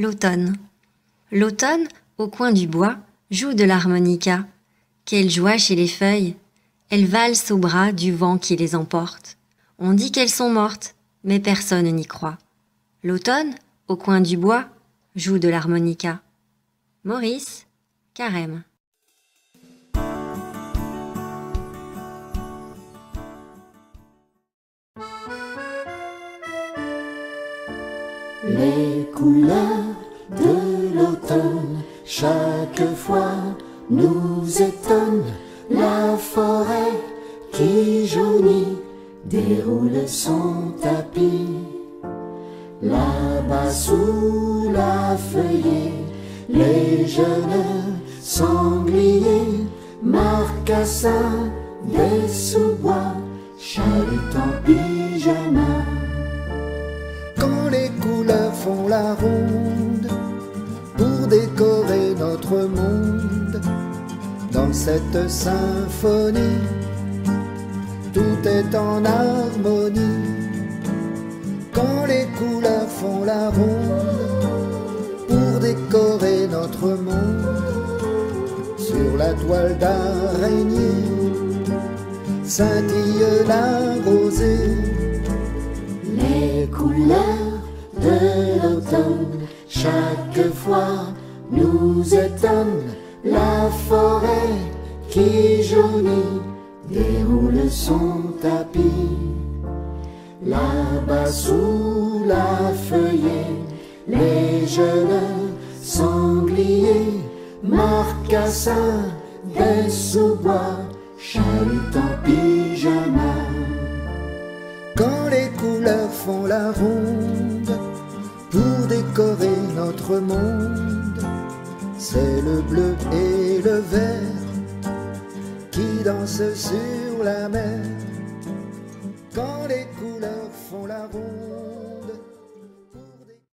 L'automne. L'automne, au coin du bois, joue de l'harmonica. Quelle joie chez les feuilles. Elles valsent au bras du vent qui les emporte. On dit qu'elles sont mortes, mais personne n'y croit. L'automne, au coin du bois, joue de l'harmonica. Maurice, Carême. Les couleurs chaque fois nous étonnent. La forêt qui jaunit déroule son tapis. Là-bas sous la feuillée, les jeunes sangliers marcassins des sous-bois chalutent en pyjama. Quand les couleurs font la ronde décorer notre monde dans cette symphonie, tout est en harmonie. Quand les couleurs font la ronde pour décorer notre monde sur la toile d'araignée, scintille la rosée. Les couleurs chaque fois nous étonnent. La forêt qui jaunit déroule son tapis. Là-bas sous la feuillée, les jeunes sangliers marcassins des sous-bois chalutent en pyjama. Quand les couleurs font la ronde pour décorer notre monde. C'est le bleu et le vert qui dansent sur la mer quand les couleurs font la ronde.